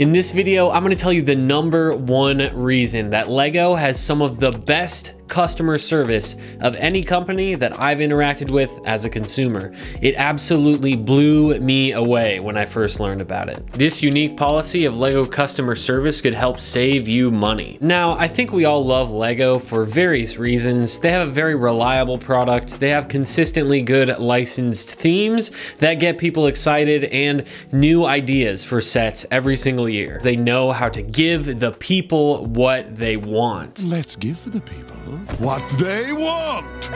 In this video, I'm gonna tell you the number one reason that LEGO has some of the best customer service of any company that I've interacted with as a consumer. It absolutely blew me away when I first learned about it. This unique policy of LEGO customer service could help save you money. Now, I think we all love LEGO for various reasons. They have a very reliable product. They have consistently good licensed themes that get people excited and new ideas for sets every single year. They know how to give the people what they want. Let's give the people what they want.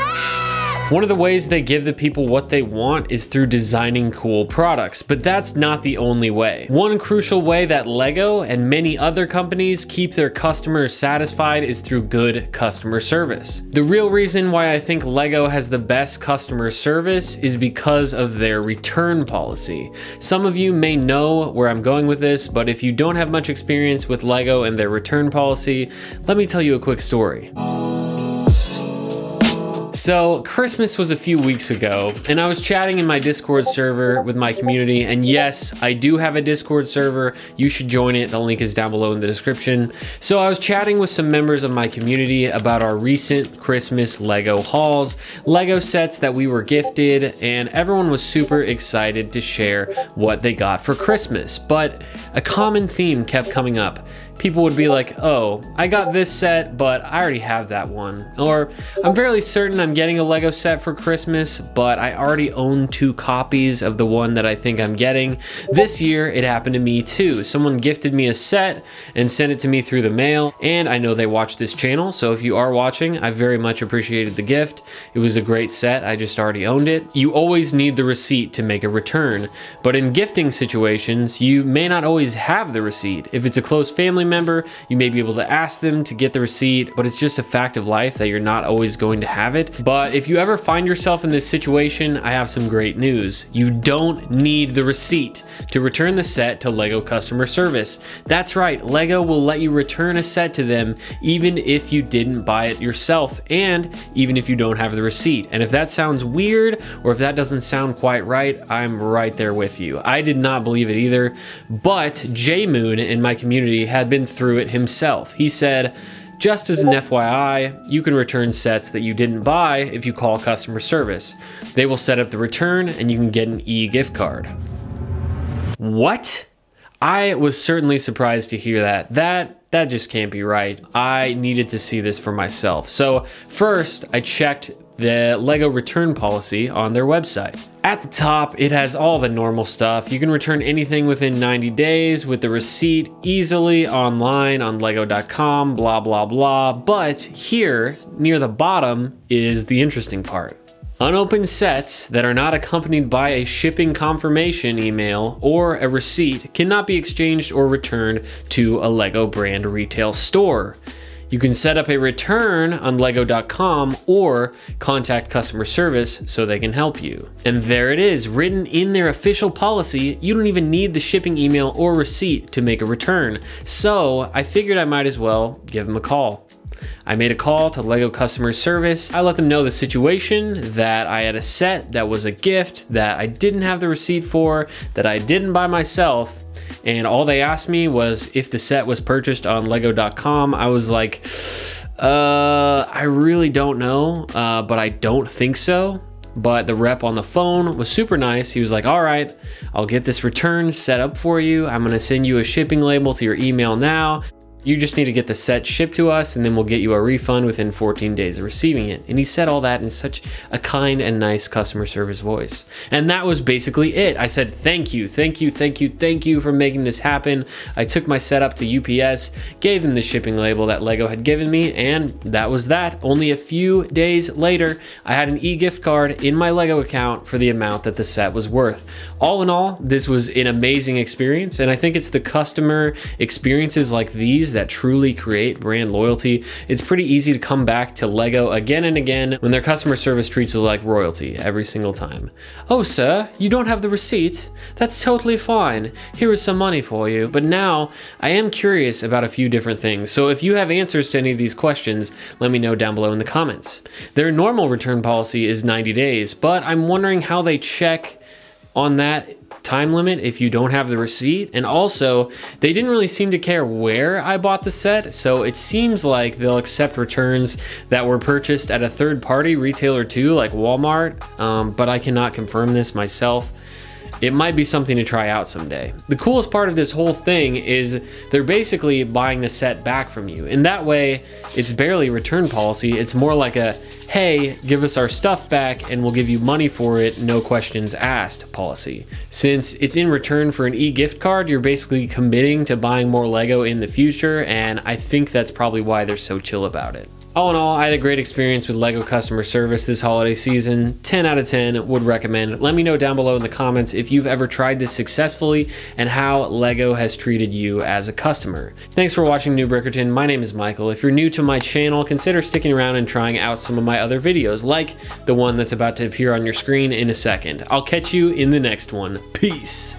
One of the ways they give the people what they want is through designing cool products, but that's not the only way. One crucial way that LEGO and many other companies keep their customers satisfied is through good customer service. The real reason why I think LEGO has the best customer service is because of their return policy. Some of you may know where I'm going with this, but if you don't have much experience with LEGO and their return policy, let me tell you a quick story. So, Christmas was a few weeks ago, and I was chatting in my Discord server with my community. And yes, I do have a Discord server. You should join it. The link is down below in the description. So, I was chatting with some members of my community about our recent Christmas LEGO hauls, LEGO sets that we were gifted, and everyone was super excited to share what they got for Christmas. But a common theme kept coming up people would be like, oh, I got this set, but I already have that one. Or I'm fairly certain I'm getting a Lego set for Christmas, but I already own two copies of the one that I think I'm getting. This year, it happened to me too. Someone gifted me a set and sent it to me through the mail, and I know they watch this channel, so if you are watching, I very much appreciated the gift. It was a great set, I just already owned it. You always need the receipt to make a return, but in gifting situations, you may not always have the receipt. If it's a close family family member, you may be able to ask them to get the receipt, but it's just a fact of life that you're not always going to have it. But if you ever find yourself in this situation, I have some great news. You don't need the receipt to return the set to LEGO customer service. That's right, LEGO will let you return a set to them even if you didn't buy it yourself and even if you don't have the receipt. And if that sounds weird or if that doesn't sound quite right, I'm right there with you. I did not believe it either, but J Moon in my community had been through it himself. He said, just as an FYI, you can return sets that you didn't buy if you call customer service. They will set up the return and you can get an e-gift card. What? I was certainly surprised to hear that. That that just can't be right. I needed to see this for myself. So first, I checked the LEGO return policy on their website. At the top, it has all the normal stuff. You can return anything within 90 days with the receipt easily online on lego.com, blah, blah, blah. But here, near the bottom, is the interesting part. Unopened sets that are not accompanied by a shipping confirmation email or a receipt cannot be exchanged or returned to a LEGO brand retail store. You can set up a return on lego.com or contact customer service so they can help you. And there it is, written in their official policy, you don't even need the shipping email or receipt to make a return. So I figured I might as well give them a call. I made a call to LEGO customer service. I let them know the situation, that I had a set that was a gift that I didn't have the receipt for, that I didn't buy myself, and all they asked me was if the set was purchased on lego.com. I was like, uh, I really don't know, uh, but I don't think so. But the rep on the phone was super nice. He was like, all right, I'll get this return set up for you. I'm gonna send you a shipping label to your email now. You just need to get the set shipped to us and then we'll get you a refund within 14 days of receiving it. And he said all that in such a kind and nice customer service voice. And that was basically it. I said, thank you, thank you, thank you, thank you for making this happen. I took my setup to UPS, gave him the shipping label that Lego had given me, and that was that. Only a few days later, I had an e-gift card in my Lego account for the amount that the set was worth. All in all, this was an amazing experience. And I think it's the customer experiences like these that truly create brand loyalty, it's pretty easy to come back to LEGO again and again when their customer service treats you like royalty every single time. Oh, sir, you don't have the receipt? That's totally fine. Here is some money for you. But now, I am curious about a few different things, so if you have answers to any of these questions, let me know down below in the comments. Their normal return policy is 90 days, but I'm wondering how they check on that time limit if you don't have the receipt. And also, they didn't really seem to care where I bought the set, so it seems like they'll accept returns that were purchased at a third party retailer too, like Walmart, um, but I cannot confirm this myself it might be something to try out someday. The coolest part of this whole thing is they're basically buying the set back from you. And that way, it's barely return policy. It's more like a, hey, give us our stuff back and we'll give you money for it, no questions asked policy. Since it's in return for an e-gift card, you're basically committing to buying more Lego in the future. And I think that's probably why they're so chill about it. All in all, I had a great experience with LEGO customer service this holiday season. 10 out of 10 would recommend. Let me know down below in the comments if you've ever tried this successfully and how LEGO has treated you as a customer. Thanks for watching New Brickerton. My name is Michael. If you're new to my channel, consider sticking around and trying out some of my other videos, like the one that's about to appear on your screen in a second. I'll catch you in the next one. Peace.